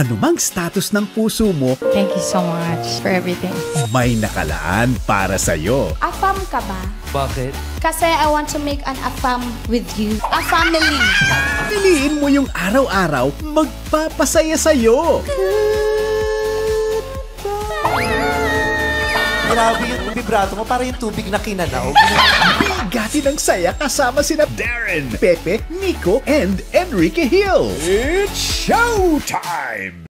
anumang status ng puso mo, Thank you so much for everything. may nakalaan para sa'yo. Afam ka ba? Bakit? Kasi I want to make an afam with you. A family. Piliin mo yung araw-araw magpapasaya sa'yo. Grabe yung vibrato mo, para yung tubig na kinanaw. Bigati ng saya kasama sina Darren, Pepe, Nico, and Enrique Hill. It's showtime!